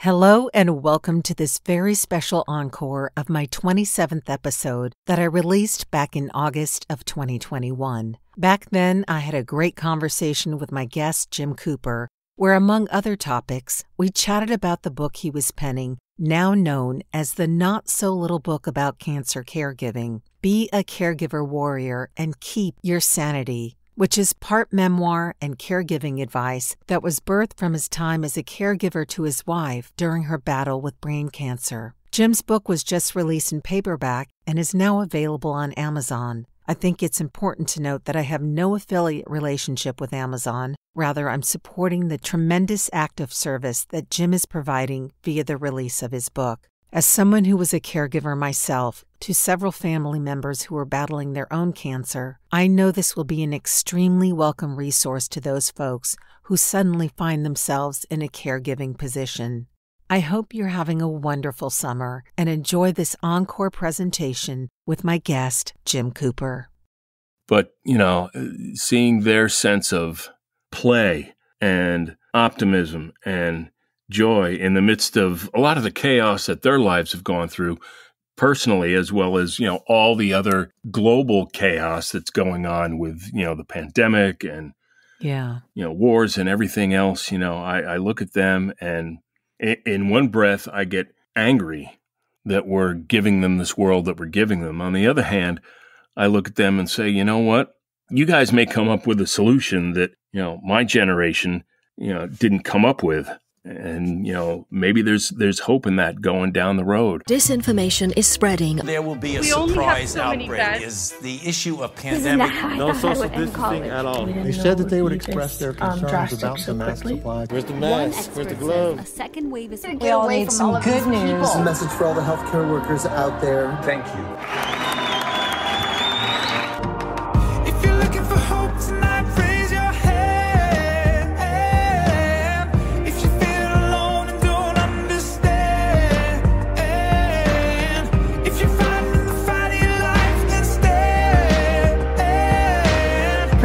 Hello, and welcome to this very special encore of my 27th episode that I released back in August of 2021. Back then, I had a great conversation with my guest, Jim Cooper, where, among other topics, we chatted about the book he was penning, now known as the Not So Little Book About Cancer Caregiving Be a Caregiver Warrior and Keep Your Sanity which is part memoir and caregiving advice that was birthed from his time as a caregiver to his wife during her battle with brain cancer. Jim's book was just released in paperback and is now available on Amazon. I think it's important to note that I have no affiliate relationship with Amazon. Rather, I'm supporting the tremendous act of service that Jim is providing via the release of his book. As someone who was a caregiver myself to several family members who were battling their own cancer, I know this will be an extremely welcome resource to those folks who suddenly find themselves in a caregiving position. I hope you're having a wonderful summer and enjoy this encore presentation with my guest, Jim Cooper. But, you know, seeing their sense of play and optimism and joy in the midst of a lot of the chaos that their lives have gone through personally as well as you know all the other global chaos that's going on with you know the pandemic and yeah. you know wars and everything else you know i, I look at them and in, in one breath i get angry that we're giving them this world that we're giving them. On the other hand i look at them and say you know what? You guys may come up with a solution that you know my generation you know didn't come up with and you know maybe there's there's hope in that going down the road. Disinformation is spreading. There will be a we surprise so outbreak is the issue of pandemic. no social distancing at all. They said that they would express their um, concerns um, about the mask supply. Where's the mask? where's the glove a second wave is we all need some good news. a message for all the healthcare workers out there. Thank you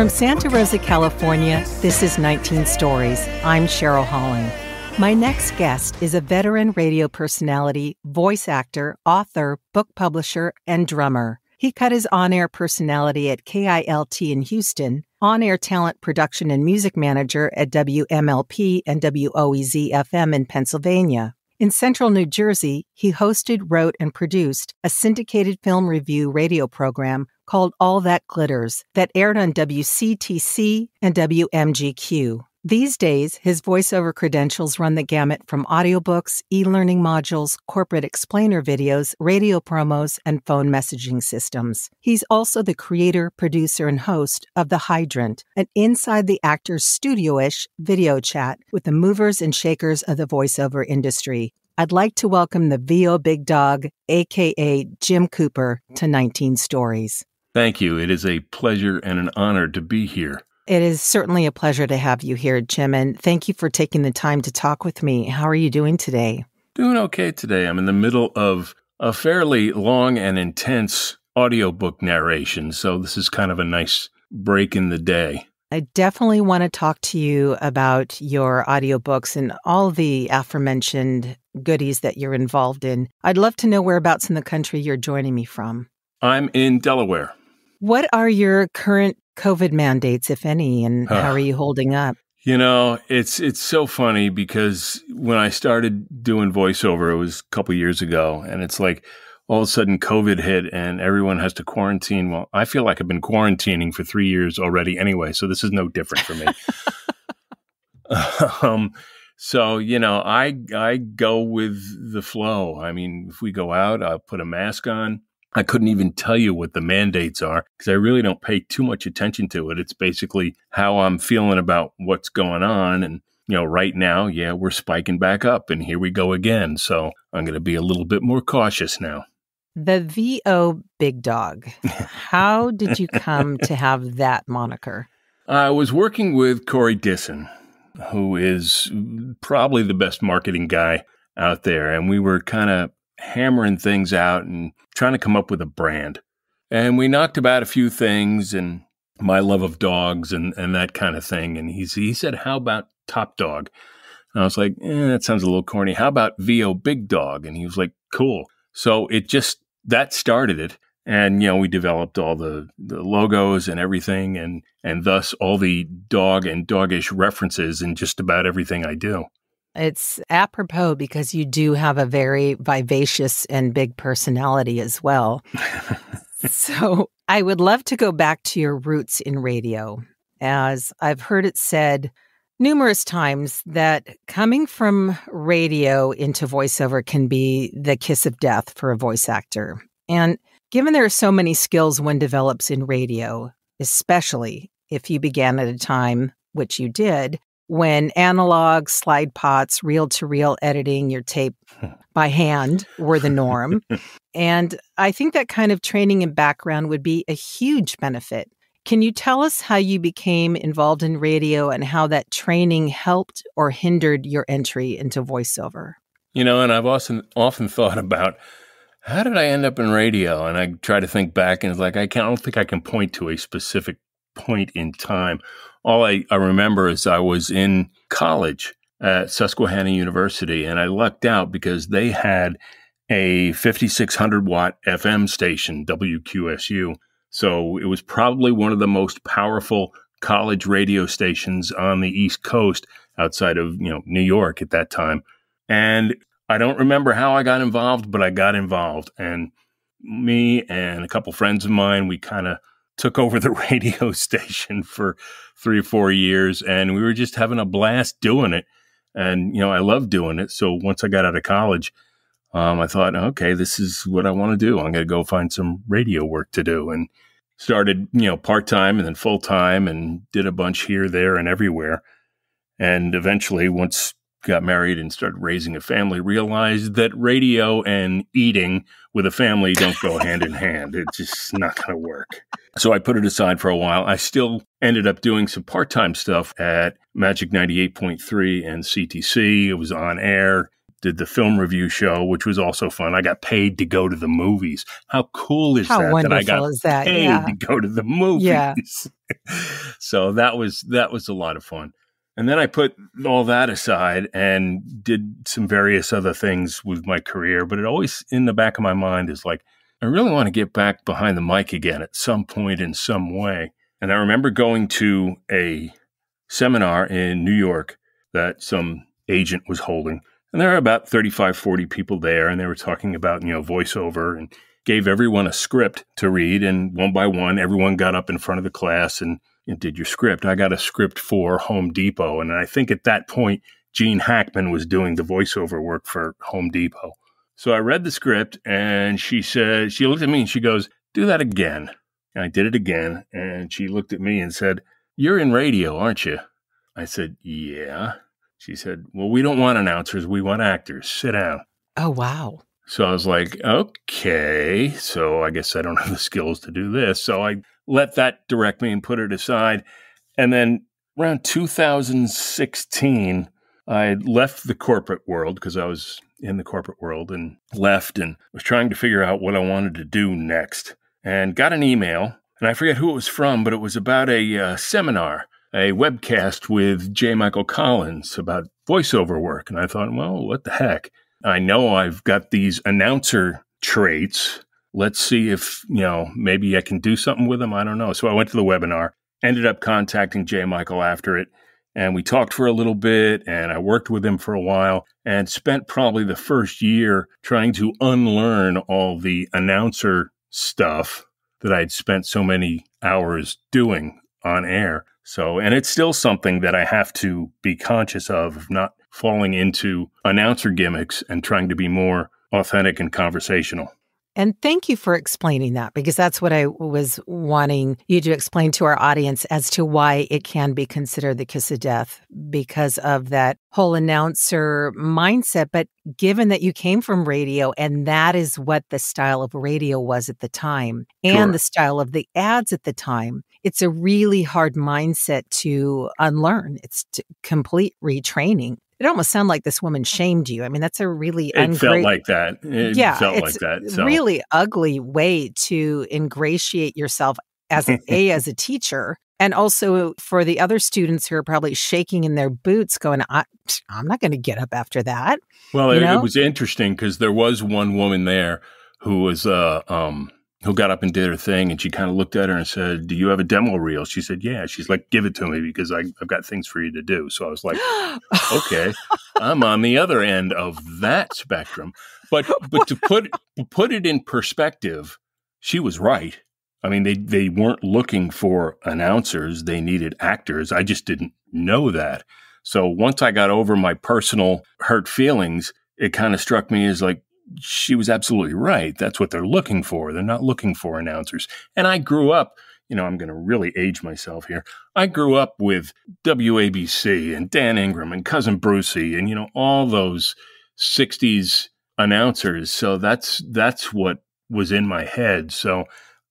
From Santa Rosa, California, this is 19 Stories. I'm Cheryl Holling. My next guest is a veteran radio personality, voice actor, author, book publisher, and drummer. He cut his on air personality at KILT in Houston, on air talent production and music manager at WMLP and WOEZ FM in Pennsylvania. In central New Jersey, he hosted, wrote, and produced a syndicated film review radio program called All That Glitters that aired on WCTC and WMGQ. These days, his voiceover credentials run the gamut from audiobooks, e learning modules, corporate explainer videos, radio promos, and phone messaging systems. He's also the creator, producer, and host of The Hydrant, an inside the actor's studio ish video chat with the movers and shakers of the voiceover industry. I'd like to welcome the VO Big Dog, aka Jim Cooper, to 19 Stories. Thank you. It is a pleasure and an honor to be here. It is certainly a pleasure to have you here, Jim, and thank you for taking the time to talk with me. How are you doing today? Doing okay today. I'm in the middle of a fairly long and intense audiobook narration, so this is kind of a nice break in the day. I definitely want to talk to you about your audiobooks and all the aforementioned goodies that you're involved in. I'd love to know whereabouts in the country you're joining me from. I'm in Delaware. What are your current COVID mandates, if any, and how are you holding up? You know, it's it's so funny because when I started doing voiceover, it was a couple years ago, and it's like all of a sudden COVID hit and everyone has to quarantine. Well, I feel like I've been quarantining for three years already anyway, so this is no different for me. um, so you know, I I go with the flow. I mean, if we go out, I'll put a mask on. I couldn't even tell you what the mandates are because I really don't pay too much attention to it. It's basically how I'm feeling about what's going on. And, you know, right now, yeah, we're spiking back up and here we go again. So I'm going to be a little bit more cautious now. The VO Big Dog. How did you come to have that moniker? I was working with Corey Disson, who is probably the best marketing guy out there. And we were kind of hammering things out and trying to come up with a brand. And we knocked about a few things and my love of dogs and, and that kind of thing. And he's, he said, How about Top Dog? And I was like, eh, that sounds a little corny. How about VO Big Dog? And he was like, cool. So it just, that started it. And, you know, we developed all the, the logos and everything and, and thus all the dog and doggish references in just about everything I do. It's apropos because you do have a very vivacious and big personality as well. so I would love to go back to your roots in radio, as I've heard it said numerous times that coming from radio into voiceover can be the kiss of death for a voice actor. And given there are so many skills one develops in radio, especially if you began at a time, which you did, when analog slide pots, reel to reel editing your tape by hand were the norm. and I think that kind of training and background would be a huge benefit can you tell us how you became involved in radio and how that training helped or hindered your entry into voiceover? You know, and I've often often thought about how did I end up in radio? And I try to think back, and it's like I can't. I don't think I can point to a specific point in time. All I, I remember is I was in college at Susquehanna University, and I lucked out because they had a 5600 watt FM station, WQSU, so it was probably one of the most powerful college radio stations on the East Coast outside of, you know, New York at that time. And I don't remember how I got involved, but I got involved. And me and a couple friends of mine, we kind of took over the radio station for three or four years and we were just having a blast doing it. And, you know, I love doing it. So once I got out of college, um, I thought, okay, this is what I want to do. I'm going to go find some radio work to do, and started, you know, part time and then full time, and did a bunch here, there, and everywhere. And eventually, once got married and started raising a family, realized that radio and eating with a family don't go hand in hand. It's just not going to work. So I put it aside for a while. I still ended up doing some part time stuff at Magic 98.3 and CTC. It was on air did the film review show, which was also fun. I got paid to go to the movies. How cool is How that? Wonderful that I got is that? paid yeah. to go to the movies. Yeah. so that was that was a lot of fun. And then I put all that aside and did some various other things with my career. But it always in the back of my mind is like, I really want to get back behind the mic again at some point in some way. And I remember going to a seminar in New York that some agent was holding and there are about 35, 40 people there, and they were talking about, you know, voiceover and gave everyone a script to read. And one by one, everyone got up in front of the class and did your script. I got a script for Home Depot. And I think at that point, Gene Hackman was doing the voiceover work for Home Depot. So I read the script and she said, she looked at me and she goes, do that again. And I did it again. And she looked at me and said, You're in radio, aren't you? I said, Yeah. She said, Well, we don't want announcers. We want actors. Sit down. Oh, wow. So I was like, Okay. So I guess I don't have the skills to do this. So I let that direct me and put it aside. And then around 2016, I left the corporate world because I was in the corporate world and left and was trying to figure out what I wanted to do next. And got an email, and I forget who it was from, but it was about a uh, seminar a webcast with J. Michael Collins about voiceover work. And I thought, well, what the heck? I know I've got these announcer traits. Let's see if, you know, maybe I can do something with them. I don't know. So I went to the webinar, ended up contacting Jay Michael after it. And we talked for a little bit, and I worked with him for a while and spent probably the first year trying to unlearn all the announcer stuff that I'd spent so many hours doing on air. So, and it's still something that I have to be conscious of, not falling into announcer gimmicks and trying to be more authentic and conversational. And thank you for explaining that because that's what I was wanting you to explain to our audience as to why it can be considered the kiss of death because of that whole announcer mindset. But given that you came from radio and that is what the style of radio was at the time and Sure. the style of the ads at the time, it's a really hard mindset to unlearn. It's complete retraining. It almost sounded like this woman shamed you. I mean, that's a really It felt like that. It yeah, felt it's like that. So. really ugly way to ingratiate yourself as a, a as a teacher And also for the other students who are probably shaking in their boots, going, I, am not going to get up after that. Well, it, it, was interesting because there was one woman there who was, uh, um, who got up and did her thing, and she kind of looked at her and said, "Do you have a demo reel?" She said, "Yeah." She's like, "Give it to me because I, have got things for you to do." So I was like, "Okay, I'm on the other end of that spectrum." But but to put to put it in perspective, she was right. I mean, they, they weren't looking for announcers. They needed actors. I just didn't know that. So once I got over my personal hurt feelings, it kind of struck me as like, she was absolutely right. That's what they're looking for. They're not looking for announcers. And I grew up, you know, I'm going to really age myself here. I grew up with WABC and Dan Ingram and Cousin Brucie and, you know, all those 60s announcers. So that's, that's what was in my head. So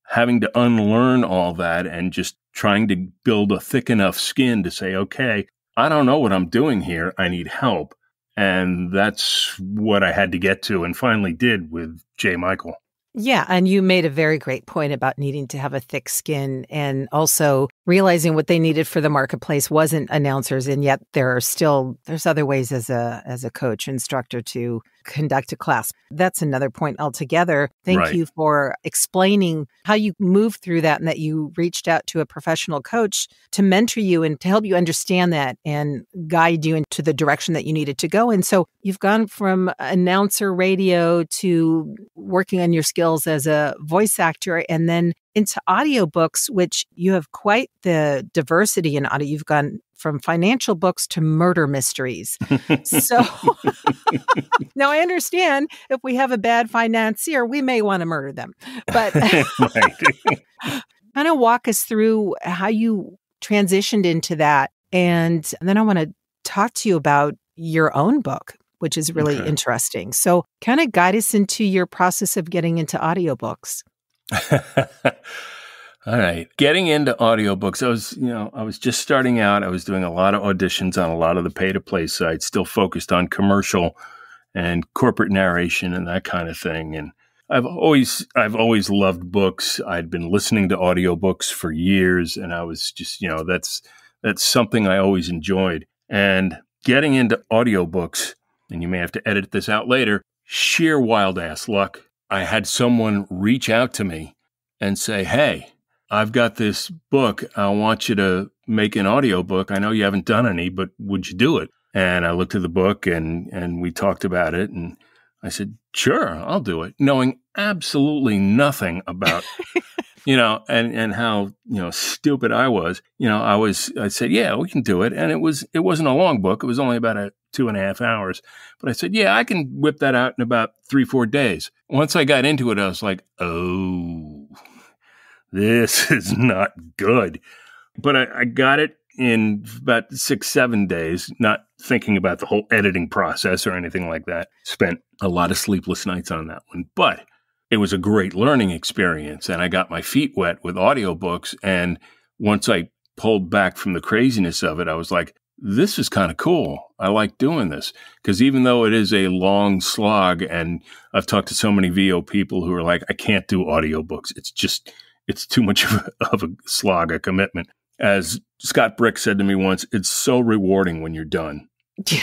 having to unlearn all that and just trying to build a thick enough skin to say, okay, I don't know what I'm doing here. I need help. And that's what I had to get to and finally did with Jay Michael. Yeah. And you made a very great point about needing to have a thick skin and also realizing what they needed for the marketplace wasn't announcers. And yet there are still, there's other ways as a, as a coach instructor to conduct a class. That's another point altogether. Thank right. you for explaining how you moved through that and that you reached out to a professional coach to mentor you and to help you understand that and guide you into the direction that you needed to go. And so you've gone from announcer radio to working on your skills as a voice actor and then into audiobooks, which you have quite the diversity in audio. You've gone from financial books to murder mysteries. so now I understand if we have a bad financier, we may want to murder them. But kind of walk us through how you transitioned into that. And, then I want to talk to you about your own book, which is really okay. interesting. So, kind of guide us into your process of getting into audiobooks. All right. Getting into audiobooks, I was, you know, I was just starting out. I was doing a lot of auditions on a lot of the pay to play sites, still focused on commercial and corporate narration and that kind of thing. And I've always I've always loved books. I'd been listening to audiobooks for years and I was just, you know, that's that's something I always enjoyed. And getting into audiobooks, and you may have to edit this out later, sheer wild ass luck. I had someone reach out to me and say, "Hey, I've got this book. I want you to make an audio book. I know you haven't done any, but would you do it? And I looked at the book and, and we talked about it. And I said, sure, I'll do it, knowing absolutely nothing about, you know, and, and how, you know, stupid I was. You know, I was, I said, yeah, we can do it. And it was, it wasn't a long book. It was only about a two and a half hours. But I said, yeah, I can whip that out in about three, four days. Once I got into it, I was like, oh, this is not good. But I, I got it in about six, seven days, not thinking about the whole editing process or anything like that. Spent a lot of sleepless nights on that one. But it was a great learning experience. And I got my feet wet with audiobooks. And once I pulled back from the craziness of it, I was like, this is kind of cool. I like doing this because even though it is a long slog, and I've talked to so many VO people who are like, I can't do audiobooks. It's just, it's too much of a, of a slog, a commitment. As Scott Brick said to me once, it's so rewarding when you're done.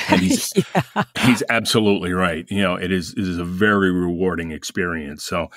And he's, yeah. he's absolutely right. You know, it is, it is a very rewarding experience. So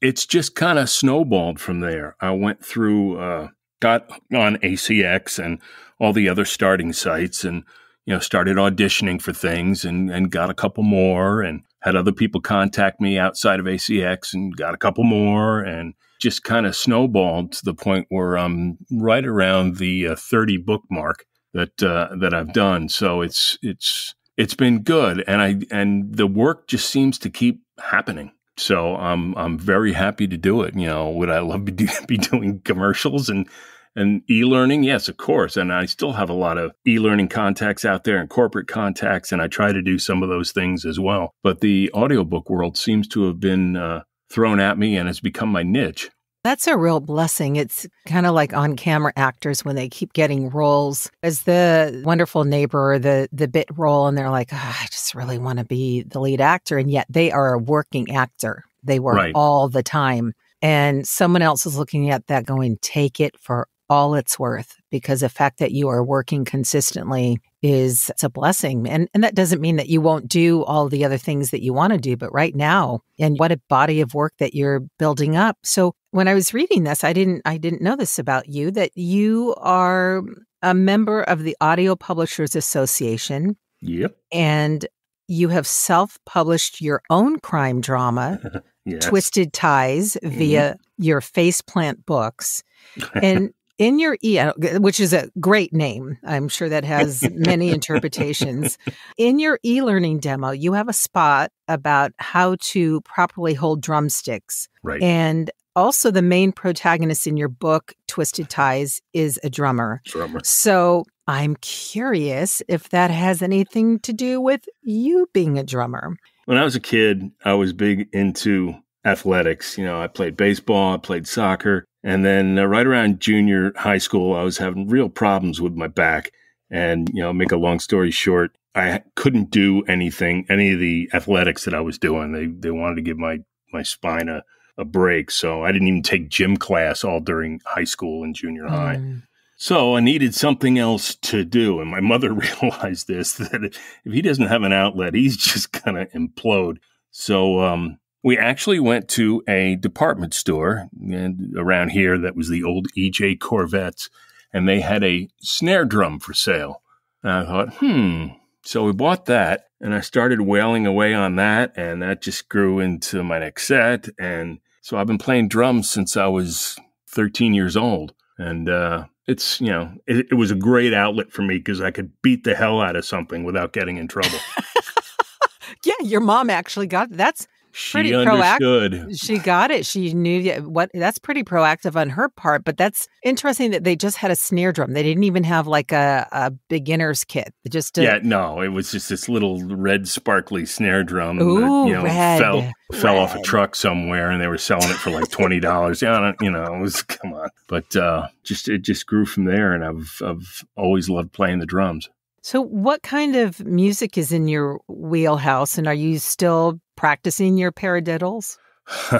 it's just kind of snowballed from there. I went through, uh, got on ACX and all the other starting sites and, you know, started auditioning for things and, and got a couple more and had other people contact me outside of ACX and got a couple more and just kind of snowballed to the point where I'm right around the uh, 30 book mark that uh, that I've done. So it's it's it's been good, and I and the work just seems to keep happening. So I'm I'm very happy to do it. You know, would I love to be, be doing commercials and and e-learning? Yes, of course. And I still have a lot of e-learning contacts out there and corporate contacts, and I try to do some of those things as well. But the audiobook world seems to have been uh, thrown at me and has become my niche. That's a real blessing. It's kind of like on camera actors when they keep getting roles as the wonderful neighbor or the, the bit role, and they're like, oh, I just really want to be the lead actor. And yet they are a working actor, they work right. all the time. And someone else is looking at that going, take it for all it's worth because the fact that you are working consistently is it's a blessing. And and that doesn't mean that you won't do all the other things that you want to do, but right now, and what a body of work that you're building up. So when I was reading this, I didn't I didn't know this about you that you are a member of the Audio Publishers Association. Yep. And you have self-published your own crime drama, yes. Twisted Ties, mm-hmm. via your Faceplant books. And in your e which is a great name. I'm sure that has many interpretations. In your e-learning demo you have a spot about how to properly hold drumsticks. Right. And also the main protagonist in your book twisted ties is a drummer. Drummer. So i'm curious if that has anything to do with you being a drummer. When i was a kid i was big into athletics you know i played baseball i played soccer and then uh, right around junior high school, I was having real problems with my back. And, you know, make a long story short, I couldn't do anything, any of the athletics that I was doing. They, they wanted to give my, my spine a, a break. So I didn't even take gym class all during high school and junior high. Mm. So I needed something else to do. And my mother realized this that if he doesn't have an outlet, he's just going to implode. So um, we actually went to a department store and around here that was the old EJ Korvettes, and they had a snare drum for sale. And I thought, hmm. So we bought that, and I started wailing away on that, and that just grew into my next set. And so I've been playing drums since I was 13 years old. And uh, it's, you know, it, it was a great outlet for me because I could beat the hell out of something without getting in trouble. yeah, your mom actually got that's she pretty understood. Proactive. She got it. She knew what that's pretty proactive on her part. But that's interesting that they just had a snare drum. They didn't even have like a, a beginner's kit. Just yeah, no, it was just this little red sparkly snare drum Ooh, that you know red, fell red. fell off a truck somewhere, and they were selling it for like twenty dollars. yeah, you know, it was come on. But uh, just it just grew from there, and I've I've always loved playing the drums. So, what kind of music is in your wheelhouse, and are you still practicing your paradiddles?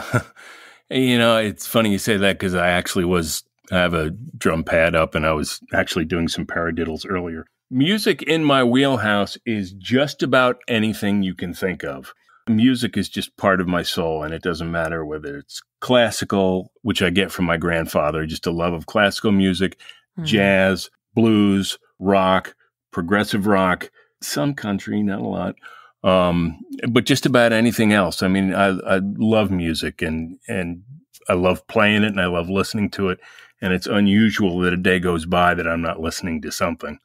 you know, it's funny you say that because I actually was. I have a drum pad up, and I was actually doing some paradiddles earlier. Music in my wheelhouse is just about anything you can think of. Music is just part of my soul, and it doesn't matter whether it's classical, which I get from my grandfather, just a love of classical music, mm. jazz, blues, rock, progressive rock, some country, not a lot, um, but just about anything else. I mean, I, I love music and and I love playing it and I love listening to it. And it's unusual that a day goes by that I'm not listening to something.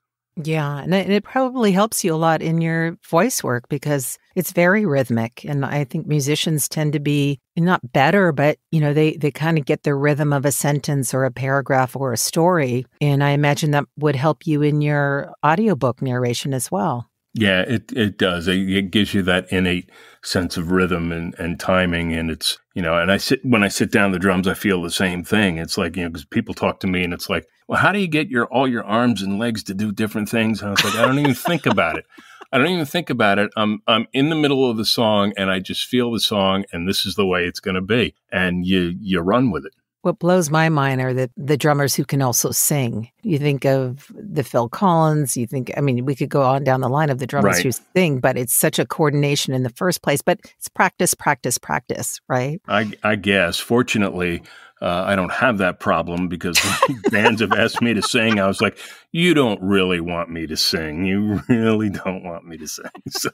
Yeah, and it, probably helps you a lot in your voice work because it's very rhythmic, and I think musicians tend to be not better, but you know they they kind of get the rhythm of a sentence or a paragraph or a story, and I imagine that would help you in your audiobook narration as well. Yeah, it it does. It, it, gives you that innate sense of rhythm and, and timing, and it's you know. And I sit when I sit down the drums, I feel the same thing. It's like you know, because people talk to me, and it's like, well, how do you get your all your arms and legs to do different things? And I was like, I don't even think about it. I don't even think about it. I'm I'm in the middle of the song, and I just feel the song, and this is the way it's going to be, and you you run with it. What blows my mind are the, the drummers who can also sing. You think of the Phil Collins, you think, I mean, we could go on down the line of the drummers right. who sing, but it's such a coordination in the first place. But it's practice, practice, practice, right? I, I guess. Fortunately, uh, I don't have that problem because bands have asked me to sing. I was like, you don't really want me to sing. You really don't want me to sing. So.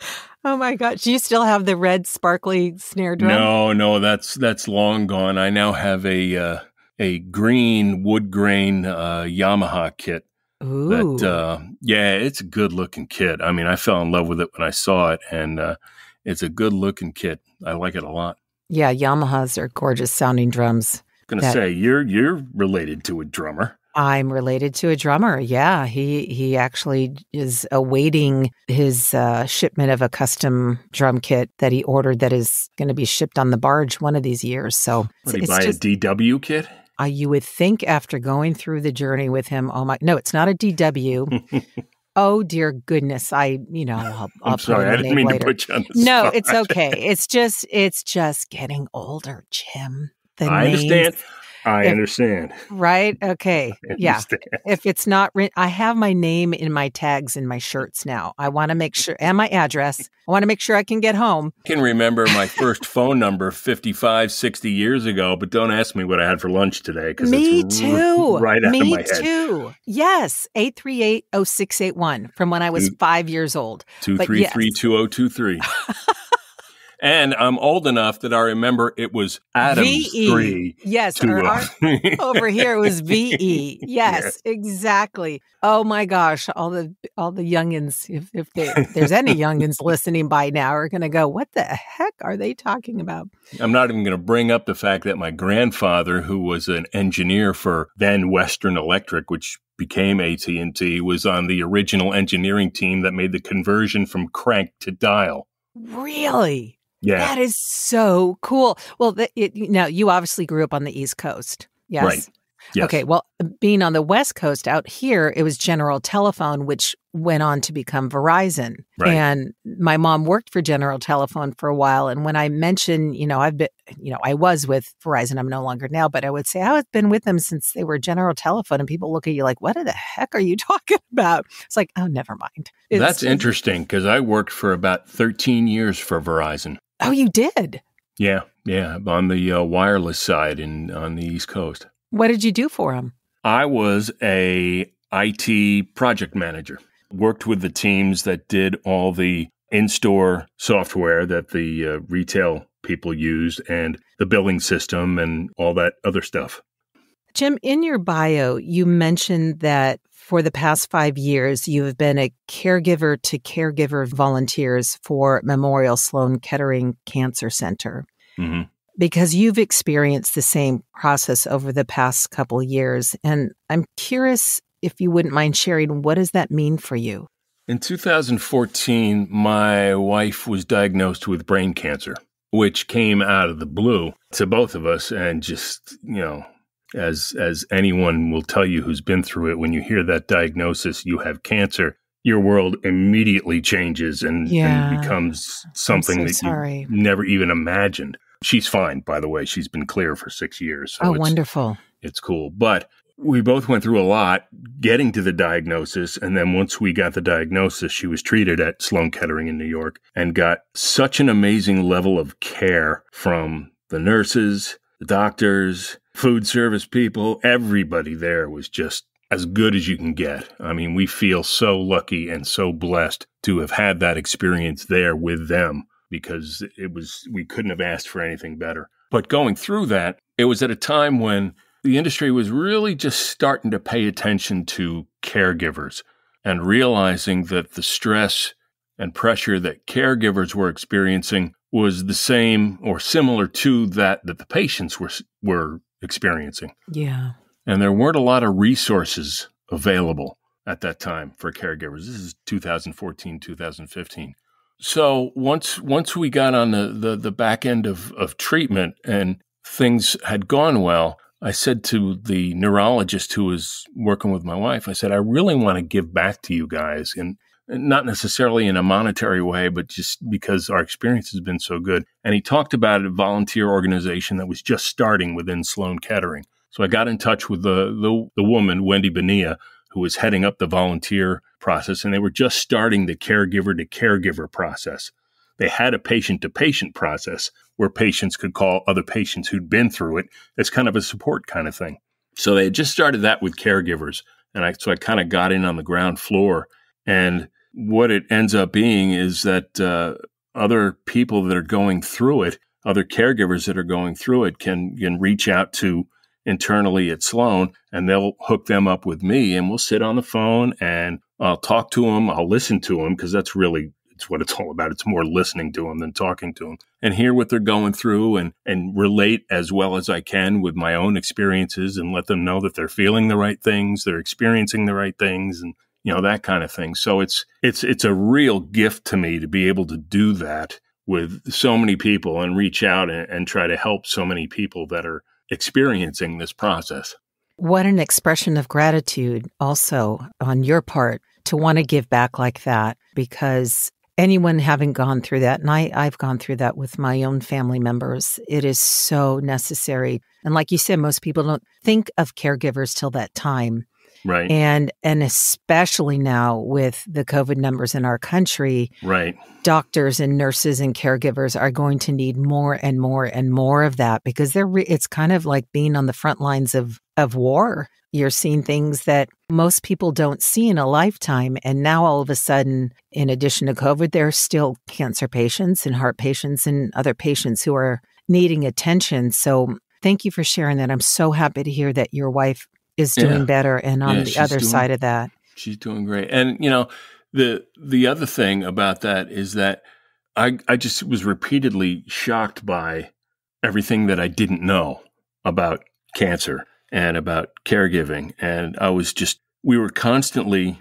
Oh my God! Do you still have the red sparkly snare drum? No, no, that's that's long gone. I now have a uh, a green wood grain uh, Yamaha kit. Ooh. That uh, yeah, it's a good looking kit. I mean, I fell in love with it when I saw it, and uh, it's a good looking kit. I like it a lot. Yeah, Yamahas are gorgeous sounding drums. I'm gonna that- say you're you're related to a drummer. I'm related to a drummer. Yeah, he he actually is awaiting his uh, shipment of a custom drum kit that he ordered that is going to be shipped on the barge one of these years. So, what, he buy just, a DW kit? Uh, you would think after going through the journey with him, oh my, no, it's not a DW. oh dear goodness, I you know I'll, I'll I'm sorry, I didn't mean later. to put you on the No, spot. it's okay. It's just it's just getting older, Jim. The I names, understand. I if, understand. Right? Okay. Yeah. If it's not written, I have my name in my tags in my shirts now. I want to make sure, and my address. I want to make sure I can get home. I can remember my first phone number 55, 60 years ago, but don't ask me what I had for lunch today because me too. right out me of my head. Me too. Yes. 838 0681 from when I was five years old. 233 2023. And I'm old enough that I remember it was Adams V-E. 3. Yes. To, uh, over here it was VE. Yes, yes, exactly. Oh my gosh. All the all the youngins, if, if, they, if there's any youngins listening by now, are going to go, what the heck are they talking about? I'm not even going to bring up the fact that my grandfather, who was an engineer for then Western Electric, which became AT&T, was on the original engineering team that made the conversion from crank to dial. Really? Yeah. That is so cool. Well, the, it, now you obviously grew up on the East Coast. Yes. Right. Yes. Okay. Well, being on the West Coast out here, it was General Telephone, which went on to become Verizon. Right. And my mom worked for General Telephone for a while. And when I mentioned, you know, I've been, you know, I was with Verizon, I'm no longer now, but I would say I've been with them since they were General Telephone. And people look at you like, what the heck are you talking about? It's like, oh, never mind. It's, That's interesting because I worked for about 13 years for Verizon. Oh, you did? Yeah, yeah, on the uh, wireless side and on the East Coast. What did you do for them? I was a IT project manager. Worked with the teams that did all the in-store software that the uh, retail people used and the billing system and all that other stuff. Jim, in your bio, you mentioned that for the past five years, you have been a caregiver to caregiver volunteers for Memorial Sloan Kettering Cancer Center. Mm-hmm. Because you've experienced the same process over the past couple years. And I'm curious if you wouldn't mind sharing what does that mean for you? In 2014, my wife was diagnosed with brain cancer, which came out of the blue to both of us and just, you know, as as anyone will tell you who's been through it when you hear that diagnosis you have cancer your world immediately changes and, yeah. and becomes something so that sorry. you never even imagined she's fine by the way she's been clear for six years so oh it's, wonderful it's cool but we both went through a lot getting to the diagnosis. And then once we got the diagnosis, she was treated at Sloan Kettering in New York and got such an amazing level of care from the nurses, the doctors, food service people, everybody there was just as good as you can get. I mean, we feel so lucky and so blessed to have had that experience there with them because it was, we couldn't have asked for anything better. But going through that, it was at a time when the industry was really just starting to pay attention to caregivers and realizing that the stress and pressure that caregivers were experiencing was the same or similar to that that the patients were were experiencing. Yeah. And there weren't a lot of resources available at that time for caregivers. This is 2014, 2015. So once once we got on the, the, the back end of, of treatment and things had gone well, I said to the neurologist who was working with my wife, I said, I really want to give back to you guys and not necessarily in a monetary way, but just because our experience has been so good. And he talked about a volunteer organization that was just starting within Sloan Kettering. So I got in touch with the, the, the woman, Wendy Benia, who was heading up the volunteer process, and they were just starting the caregiver to caregiver process. They had a patient to patient process where patients could call other patients who'd been through it as kind of a support kind of thing. So they had just started that with caregivers. And I, so I kind of got in on the ground floor and what it ends up being is that uh, other people that are going through it, other caregivers that are going through it, can can reach out to internally at Sloan, and they'll hook them up with me, and we'll sit on the phone and I'll talk to them, I'll listen to them because that's really it's what it's all about. It's more listening to them than talking to them, and hear what they're going through, and and relate as well as I can with my own experiences, and let them know that they're feeling the right things, they're experiencing the right things, and you know that kind of thing so it's it's it's a real gift to me to be able to do that with so many people and reach out and, and try to help so many people that are experiencing this process what an expression of gratitude also on your part to want to give back like that because anyone having gone through that, and I, I've gone through that with my own family members, it is so necessary. And like you said, most people don't think of caregivers till that time. Right. And and especially now with the COVID numbers in our country, right. Doctors and nurses and caregivers are going to need more and more and more of that because they're re- it's kind of like being on the front lines of of war. You're seeing things that most people don't see in a lifetime and now all of a sudden in addition to COVID there are still cancer patients and heart patients and other patients who are needing attention. So thank you for sharing that. I'm so happy to hear that your wife is doing yeah. better and on yeah, the other doing, side of that. she's doing great. And you know the the other thing about that is that i i just was repeatedly shocked by everything that i didn't know about cancer and about caregiving. And i was just we were constantly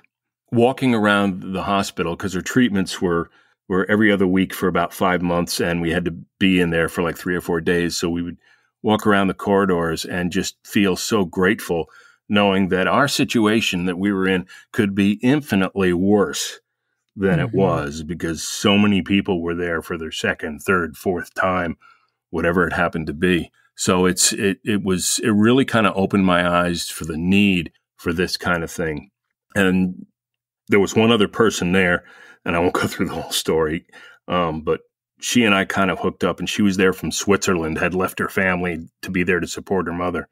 walking around the hospital because her treatments were were every other week for about five months and we had to be in there for like three or four days. So we would walk around the corridors and just feel so grateful knowing that our situation that we were in could be infinitely worse than mm-hmm. it was because so many people were there for their second, third, fourth time, whatever it happened to be. So it's it it was it really kind of opened my eyes for the need for this kind of thing. And there was one other person there, and I won't go through the whole story, um, but she and I kind of hooked up, and she was there from Switzerland, had left her family to be there to support her mother.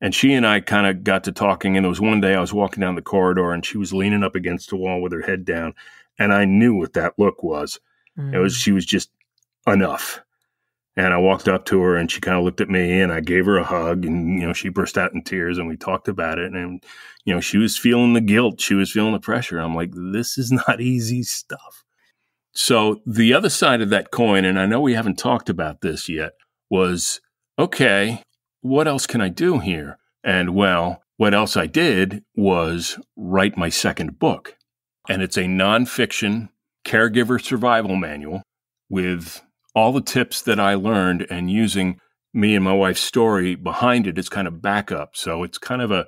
And she and I kind of got to talking. And there was one day I was walking down the corridor, and she was leaning up against a wall with her head down, and I knew what that look was. Mm. It was mm. she was just enough. And I walked up to her, and she kind of looked at me, and I gave her a hug, and you know she burst out in tears, and we talked about it, and you know she was feeling the guilt, she was feeling the pressure. I'm like, this is not easy stuff. So the other side of that coin, and I know we haven't talked about this yet, was okay, what else can I do here? And well, what else I did was write my second book. And it's a nonfiction caregiver survival manual with all the tips that I learned and using me and my wife's story behind it as kind of backup. So it's kind of a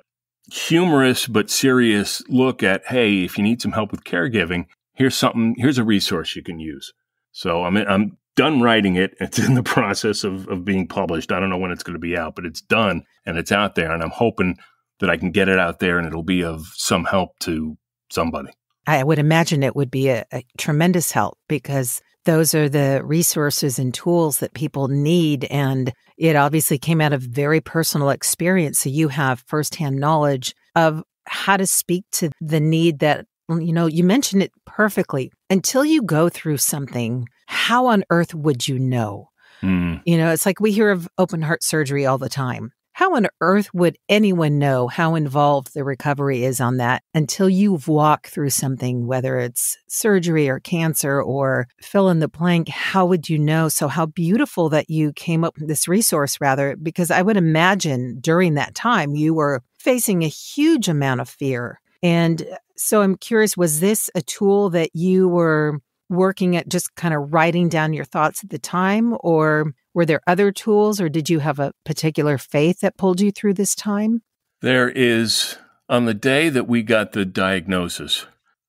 humorous but serious look at hey, if you need some help with caregiving, here's something, here's a resource you can use. So I'm I'm done writing it. It's in the process of of being published. I don't know when it's going to be out, but it's done and it's out there. And I'm hoping that I can get it out there and it'll be of some help to somebody. I would imagine it would be a, a tremendous help because those are the resources and tools that people need. And it obviously came out of very personal experience. So you have firsthand knowledge of how to speak to the need that you know, you mentioned it perfectly. Until you go through something, how on earth would you know? Mm. You know, it's like we hear of open heart surgery all the time. How on earth would anyone know how involved the recovery is on that until you've walked through something, whether it's surgery or cancer or fill in the blank? How would you know? So, how beautiful that you came up with this resource, rather, because I would imagine during that time you were facing a huge amount of fear and so I'm curious, was this a tool that you were working at just kind of writing down your thoughts at the time, or were there other tools, or did you have a particular faith that pulled you through this time? There is, on the day that we got the diagnosis,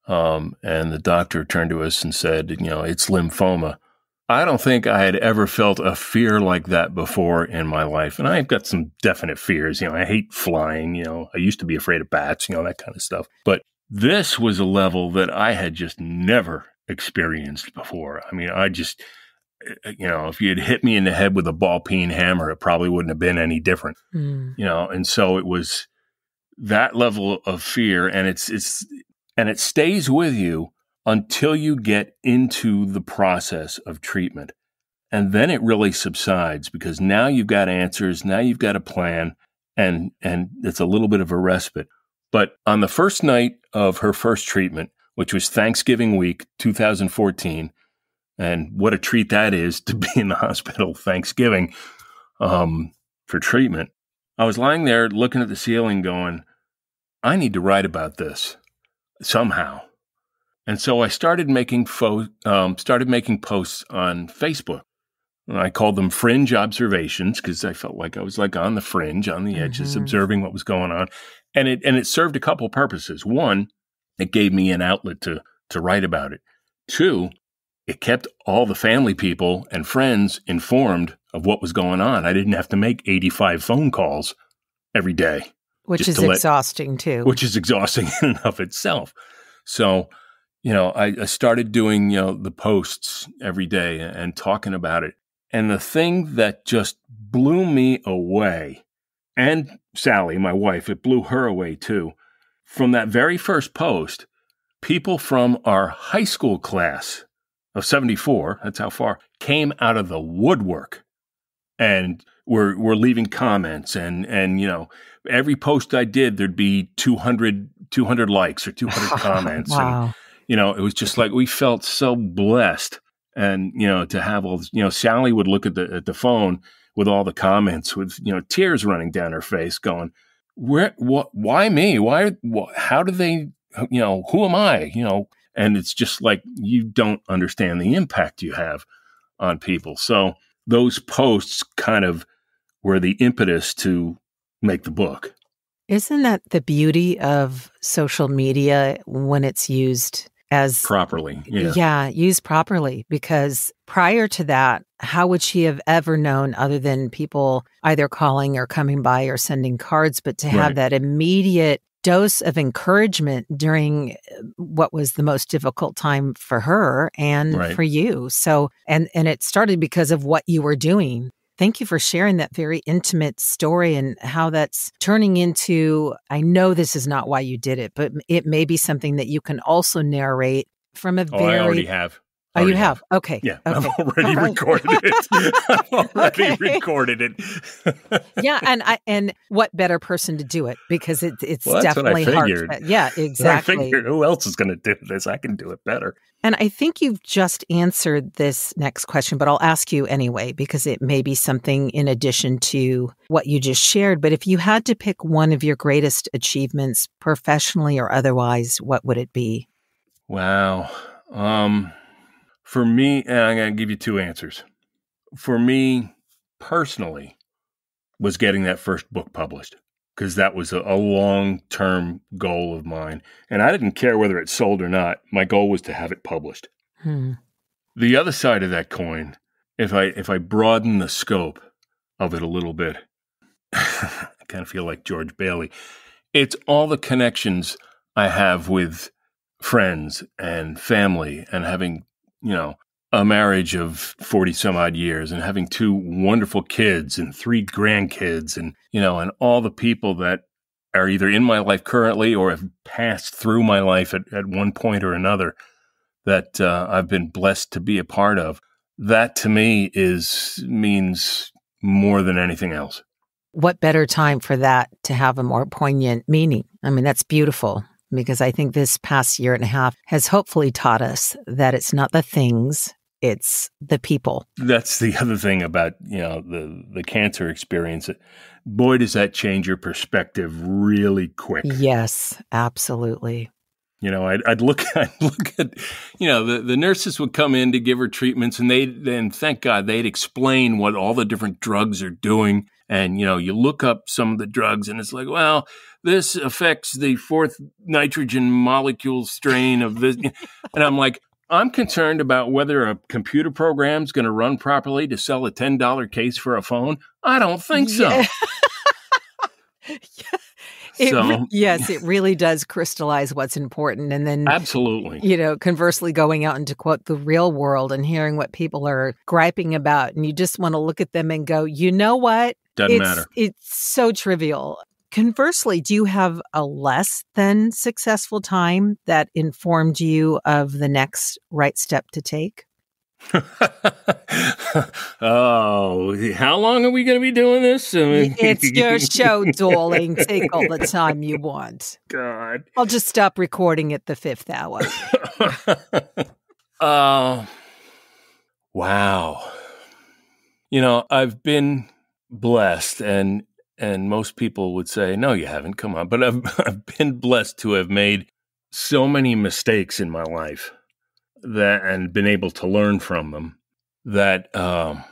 um, and the doctor turned to us and said, you know, it's lymphoma. I don't think I had ever felt a fear like that before in my life. And I've got some definite fears. You know, I hate flying. You know, I used to be afraid of bats, you know, that kind of stuff. But this was a level that I had just never experienced before. I mean, I just, eh, you know, if you had hit me in the head with a ball peen hammer, it probably wouldn't have been any different, mm. you know, and so it was that level of fear and it's, it's, and it stays with you until you get into the process of treatment. And then it really subsides because now you've got answers, now you've got a plan, and and it's a little bit of a respite. But on the first night of her first treatment, which was Thanksgiving week 2014, and what a treat that is to be in the hospital Thanksgiving um, for treatment. I was lying there looking at the ceiling, going, I need to write about this somehow. And so I started making fo- um, started making posts on Facebook. And I called them fringe observations because I felt like I was like on the fringe, on the edges, mm-hmm. observing what was going on. And it and it served a couple purposes. One, it gave me an outlet to to write about it. Two, it kept all the family people and friends informed of what was going on. I didn't have to make 85 phone calls every day. Which is exhausting let, too. Which is exhausting in and of itself. So, you know, I, I started doing, you know, the posts every day and talking about it. And the thing that just blew me away, and Sally, my wife, it blew her away too. From that very first post, people from our high school class of 74, that's how far, came out of the woodwork and were, were leaving comments. And, and, you know, every post I did, there'd be 200, 200 likes or 200 comments. wow. And, you know, it was just like we felt so blessed. And, you know, to have all, you know, Sally would look at the, at the phone with all the comments with, you know, tears running down her face going, where, what, why me? Why, wh- how do they, you know, who am I? You know, and it's just like you don't understand the impact you have on people. So those posts kind of were the impetus to make the book. Isn't that the beauty of social media when it's used as properly? Yeah. yeah, used properly. Because prior to that, how would she have ever known other than people either calling or coming by or sending cards? But to have right. that immediate dose of encouragement during uh, what was the most difficult time for her and right. for you. So, and and it started because of what you were doing. Thank you for sharing that very intimate story and how that's turning into I know this is not why you did it, but it may be something that you can also narrate from a oh, very I already have. Oh, you have? Okay. Yeah, okay. I've already recorded it. I've already okay. recorded it. yeah, and I and what better person to do it because it, it's well, definitely hard. Yeah, exactly. I figured who else is going to do this? I can do it better. And I think you've just answered this next question, but I'll ask you anyway because it may be something in addition to what you just shared. But if you had to pick one of your greatest achievements, professionally or otherwise, what would it be? Wow. Um for me, and I'm going to give you two answers. For me personally, was getting that first book published because that was a, a long term goal of mine. And I didn't care whether it sold or not. My goal was to have it published. Hmm. The other side of that coin, if I if I broaden the scope of it a little bit, I kind of feel like George Bailey. It's all the connections I have with friends and family and having you know, a marriage of 40 some odd years and having two wonderful kids and three grandkids and, you know, and all the people that are either in my life currently or have passed through my life at, at one point or another that uh, I've been blessed to be a part of. That to me is means more than anything else. What better time for that to have a more poignant meaning? I mean, that's beautiful because I think this past year and a half has hopefully taught us that it's not the things, it's the people. That's the other thing about, you know, the the cancer experience. Boy, does that change your perspective really quick. Yes, absolutely. You know, I'd, I'd look, I'd look at, you know, the, the nurses would come in to give her treatments, and they, then thank God, they'd explain what all the different drugs are doing. And you know, you look up some of the drugs, and it's like, well, this affects the fourth nitrogen molecule strain of this. and I'm like, I'm concerned about whether a computer program is going to run properly to sell a $10 case for a phone. I don't think so. Yeah. It so, re- yes, it really does crystallize what's important. And then, absolutely, you know, conversely, going out into quote the real world and hearing what people are griping about, and you just want to look at them and go, you know what? Doesn't it's, matter. It's so trivial. Conversely, do you have a less than successful time that informed you of the next right step to take? Oh, how long are we going to be doing this? I mean, it's your show, darling. Take all the time you want. God. I'll just stop recording at the fifth hour. Oh, uh, wow. You know, I've been blessed and and most people would say, no, you haven't. Come on. But I've, I've been blessed to have made so many mistakes in my life that and been able to learn from them that, um,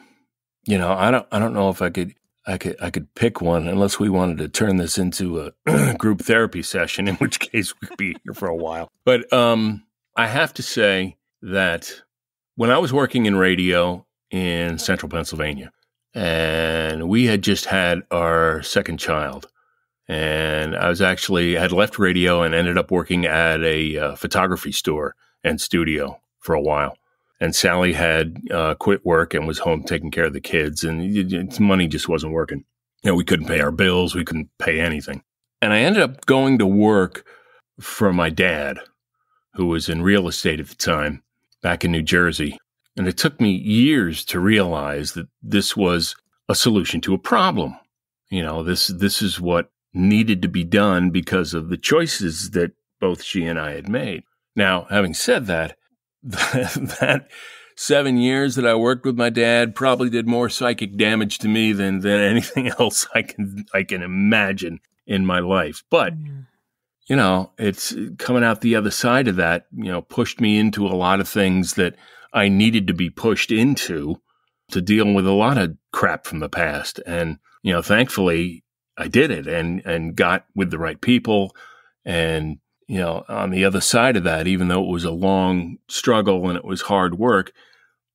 you know, I don't, I don't know if I could, I could, I could pick one unless we wanted to turn this into a group therapy session, in which case we'd be here for a while. But, um, I have to say that when I was working in radio in central Pennsylvania, and we had just had our second child. And I was actually had left radio and ended up working at a uh, photography store and studio for a while. And Sally had uh, quit work and was home taking care of the kids, and it, it, money just wasn't working. You know, we couldn't pay our bills, we couldn't pay anything. And I ended up going to work for my dad, who was in real estate at the time back in New Jersey. And it took me years to realize that this was a solution to a problem. You know, this this is what needed to be done because of the choices that both she and I had made. Now, having said that, that seven years that I worked with my dad probably did more psychic damage to me than than anything else I can I can imagine in my life. But mm. you know, it's coming out the other side of that. You know, pushed me into a lot of things that I needed to be pushed into to deal with a lot of crap from the past. And, you know, thankfully I did it and, and got with the right people. And, you know, on the other side of that, even though it was a long struggle and it was hard work,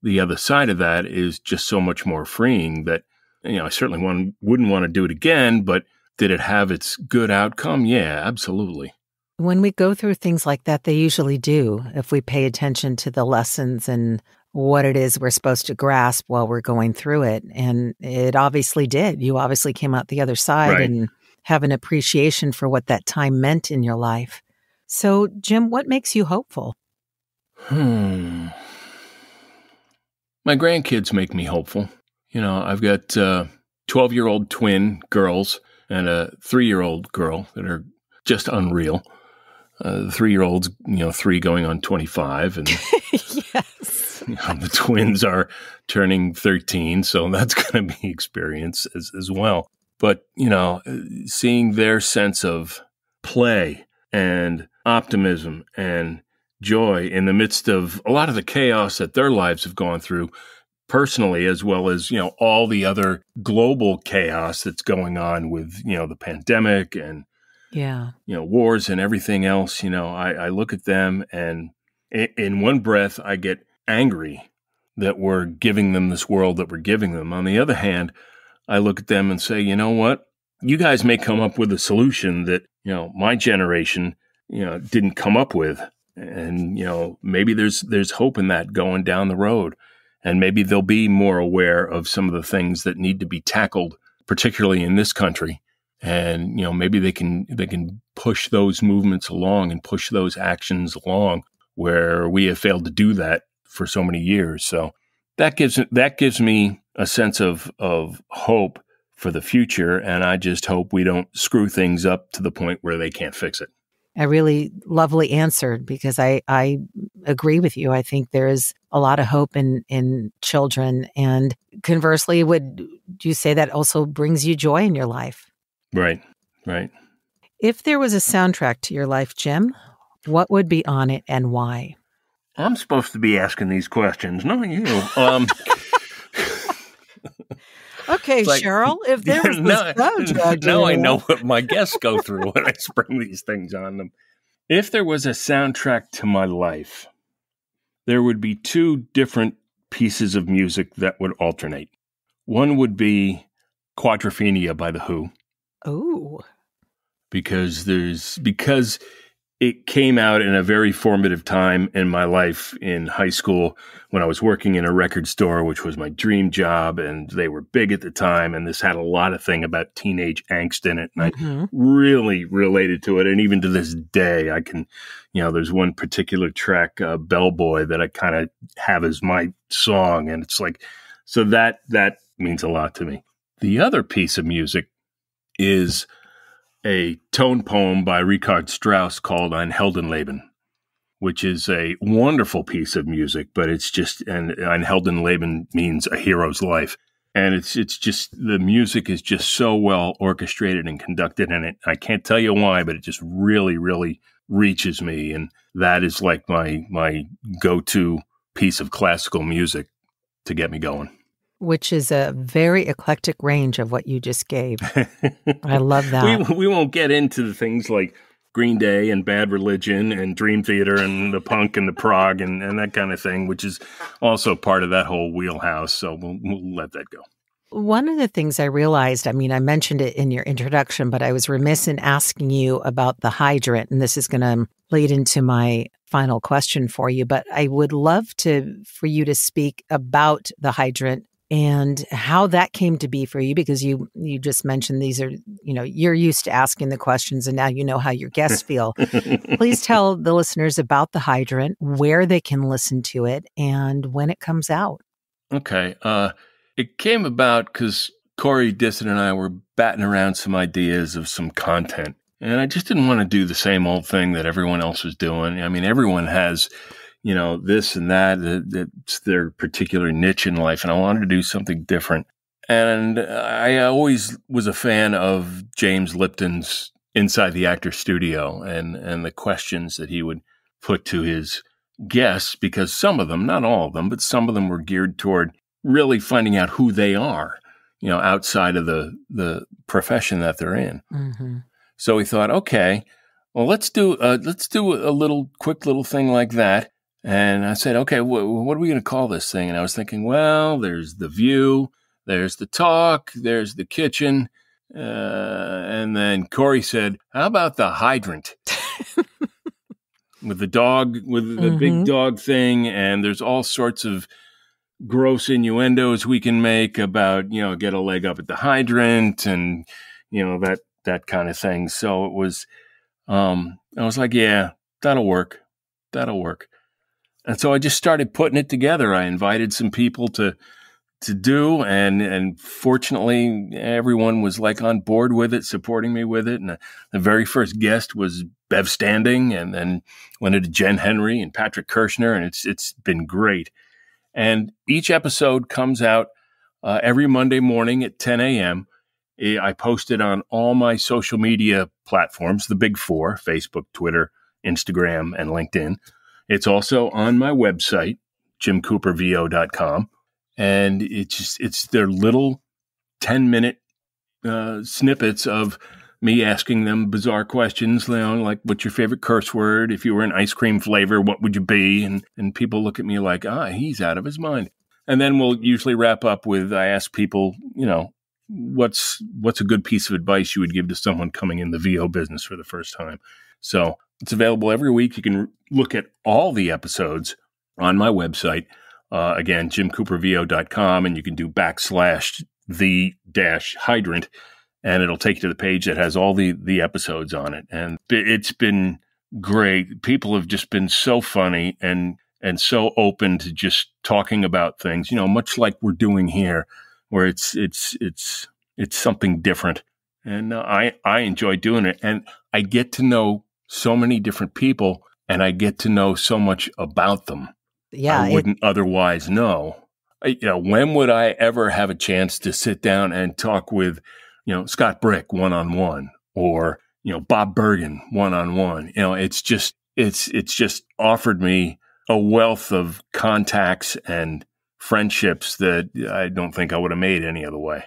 the other side of that is just so much more freeing that, you know, I certainly want, wouldn't want to do it again, but did it have its good outcome? Yeah, absolutely. When we go through things like that, they usually do if we pay attention to the lessons and what it is we're supposed to grasp while we're going through it. And it obviously did. You obviously came out the other side right. and have an appreciation for what that time meant in your life. So, Jim, what makes you hopeful? Hmm. My grandkids make me hopeful. You know, I've got 12 uh, year old twin girls and a three year old girl that are just unreal uh, the three year old's, you know, three going on 25. And yes. You know, the twins are turning 13. So that's going to be experience as, as well. But, you know, seeing their sense of play and optimism and joy in the midst of a lot of the chaos that their lives have gone through personally as well as you know all the other global chaos that's going on with you know the pandemic and yeah. you know wars and everything else you know i, I look at them and in, in one breath i get angry that we're giving them this world that we're giving them. On the other hand i look at them and say you know what? You guys may come up with a solution that you know my generation you know didn't come up with. And you know maybe there's there's hope in that going down the road. And maybe they'll be more aware of some of the things that need to be tackled particularly in this country. And you know maybe they can they can push those movements along and push those actions along where we have failed to do that for so many years. So that gives that gives me a sense of of hope for the future. And i just hope we don't screw things up to the point where they can't fix it I really lovely answered because I, I agree with you. I think there is a lot of hope in, in children. And conversely, would you say that also brings you joy in your life? Right, right. If there was a soundtrack to your life, Jim, what would be on it and why? I'm supposed to be asking these questions, not you. Um, okay, like, Cheryl, if there was now, soundtrack, now I know what my guests go through when I spring these things on them. If there was a soundtrack to my life, there would be two different pieces of music that would alternate. One would be Quadrophenia by The Who. Oh. Because there's because it came out in a very formative time in my life in high school when I was working in a record store, which was my dream job, and they were big at the time. And this had a lot of thing about teenage angst in it, and mm-hmm. I really related to it. And even to this day, I can, you know, there's one particular track, uh, "Bellboy," that I kind of have as my song, and it's like, so that that means a lot to me. The other piece of music is a tone poem by Richard Strauss called Ein Heldenleben, which is a wonderful piece of music, but it's just, and Ein Heldenleben means a hero's life. And it's, it's just, the music is just so well orchestrated and conducted in it. I can't tell you why, but it just really, really reaches me. And that is like my, my go to piece of classical music to get me going which is a very eclectic range of what you just gave. I love that. We, we won't get into the things like Green Day and Bad Religion and Dream Theater and the punk and the prog and, and that kind of thing, which is also part of that whole wheelhouse. So we'll, we'll let that go. One of the things I realized, I mean, I mentioned it in your introduction, but I was remiss in asking you about the hydrant. And this is going to lead into my final question for you. But I would love to, for you to speak about the hydrant and how that came to be for you because you you just mentioned these are you know you're used to asking the questions and now you know how your guests feel please tell the listeners about the hydrant where they can listen to it and when it comes out okay uh it came about because Corey Disson and I were batting around some ideas of some content. And I just didn't want to do the same old thing that everyone else was doing. I mean, everyone has, you know, this and that. It's their particular niche in life. And I wanted to do something different. And I always was a fan of James Lipton's Inside the Actor Studio and, and the questions that he would put to his guests, because some of them, not all of them, but some of them were geared toward really finding out who they are, you know, outside of the the profession that they're in. Mm-hmm. So we thought, okay, well, let's do uh, let's do a little quick little thing like that. And I said, okay, wh- what are we going to call this thing? And I was thinking, well, there's the view, there's the talk, there's the kitchen. Uh, and then Corey said, how about the hydrant? with the dog, with the mm-hmm. big dog thing. And there's all sorts of gross innuendos we can make about you know get a leg up at the hydrant and you know that that kind of thing so it was um i was like yeah that'll work that'll work and so i just started putting it together i invited some people to to do and and fortunately everyone was like on board with it supporting me with it and the, very first guest was bev standing and then went into jen henry and patrick kirschner and it's it's been great and each episode comes out uh, every Monday morning at 10 a.m. I post it on all my social media platforms, the big four Facebook, Twitter, Instagram, and LinkedIn. It's also on my website, jimcoopervo.com. And it's just, it's their little 10 minute uh, snippets of me asking them bizarre questions, you know, like what's your favorite curse word? If you were an ice cream flavor, what would you be? And and people look at me like, ah, he's out of his mind. And then we'll usually wrap up with I ask people, you know, what's what's a good piece of advice you would give to someone coming in the VO business for the first time. So it's available every week. You can look at all the episodes on my website. Uh, again, jimcoopervo.com, and you can do backslash the dash hydrant and it'll take you to the page that has all the the episodes on it and it's been great people have just been so funny and and so open to just talking about things you know much like we're doing here where it's it's it's it's something different and uh, i i enjoy doing it and i get to know so many different people and i get to know so much about them yeah i wouldn't it, otherwise know I, you know when would i ever have a chance to sit down and talk with you know, Scott Brick one on one or, you know, Bob Bergen one on one. You know, it's just, it's, it's just offered me a wealth of contacts and friendships that I don't think I would have made any other way.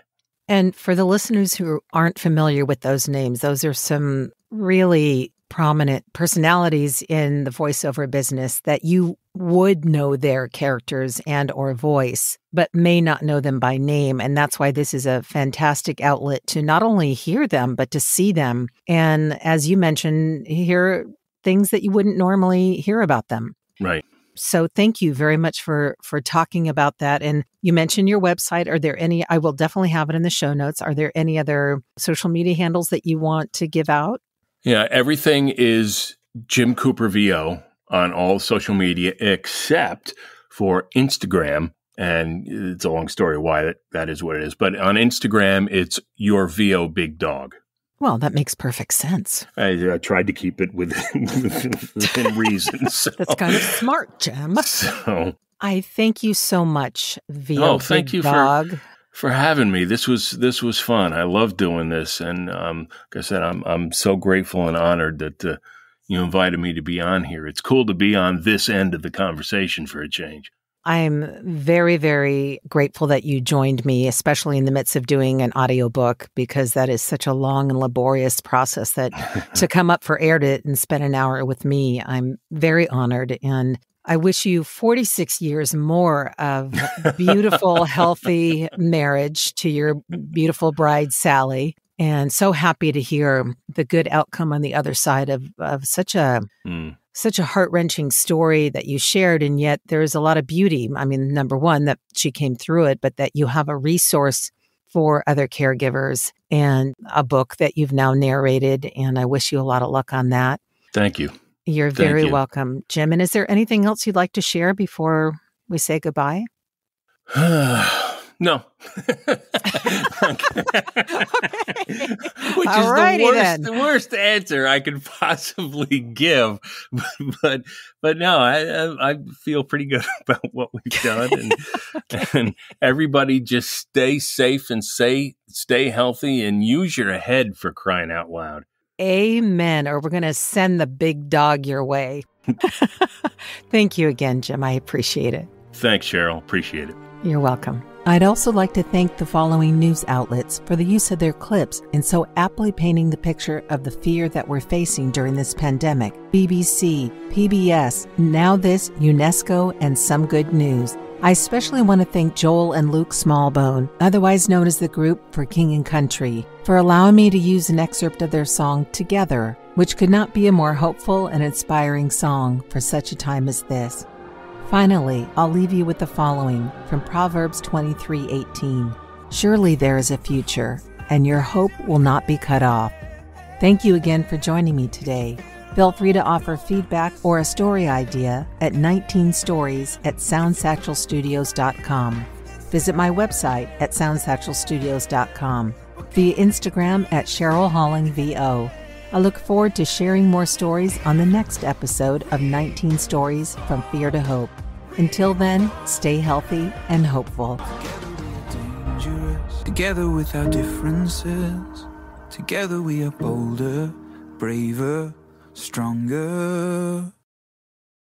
And for the listeners who aren't familiar with those names, those are some really prominent personalities in the voiceover business that you would know their characters and or voice but may not know them by name. And that's why this is a fantastic outlet to not only hear them but to see them. And as you mentioned hear things that you wouldn't normally hear about them. Right. So thank you very much for for talking about that. And you mentioned your website. Are there any i will definitely have it in the show notes. Are there any other social media handles that you want to give out yeah everything is jim cooper vo on all social media except for Instagram. And it's a long story why that, that is what it is. But on Instagram, it's your VO Big Dog. Well, that makes perfect sense. I, I tried to keep it within, within reason. So. That's kind of smart, Jim. So I thank you so much, VO oh, thank Big you Dog. For, for having me. This was this was fun. I love doing this, and um, like I said, I'm I'm so grateful and honored that uh, you invited me to be on here. It's cool to be on this end of the conversation for a change. I'm very, very grateful that you joined me, especially in the midst of doing an audiobook, because that is such a long and laborious process that to come up for air to and spend an hour with me, I'm very honored. And I wish you 46 years more of beautiful, healthy marriage to your beautiful bride, Sally. And so happy to hear the good outcome on the other side of, of such a mm such a heart wrenching story that you shared. And yet there is a lot of beauty. I mean, number one, that she came through it, but that you have a resource for other caregivers and a book that you've now narrated. And I wish you a lot of luck on that. Thank you. You're Thank very you. welcome, Jim. And is there anything else you'd like to share before we say goodbye? No. Which is the worst, then. the worst answer I could possibly give. But but, but no, I, I feel pretty good about what we've done, and, and everybody just stay safe and say stay healthy and use your head for crying out loud. Amen. Or we're going to send the big dog your way. Thank you again, Jim. I appreciate it. Thanks, Cheryl. Appreciate it. You're welcome. I'd also like to thank the following news outlets for the use of their clips in so aptly painting the picture of the fear that we're facing during this pandemic BBC, PBS, Now This, UNESCO, and Some Good News. I especially want to thank Joel and Luke Smallbone, otherwise known as the group for King and Country, for allowing me to use an excerpt of their song Together, which could not be a more hopeful and inspiring song for such a time as this. Finally, I'll leave you with the following from Proverbs 23:18. Surely there is a future, and your hope will not be cut off. Thank you again for joining me today. Feel free to offer feedback or a story idea at 19 stories at soundsatchelstudios.com. Visit my website at soundsatchelstudios.com, via Instagram at Cheryl Halling VO. I look forward to sharing more stories on the next episode of 19 Stories from Fear to Hope. Until then, stay healthy and hopeful. Together with our differences, together we are bolder, braver, stronger.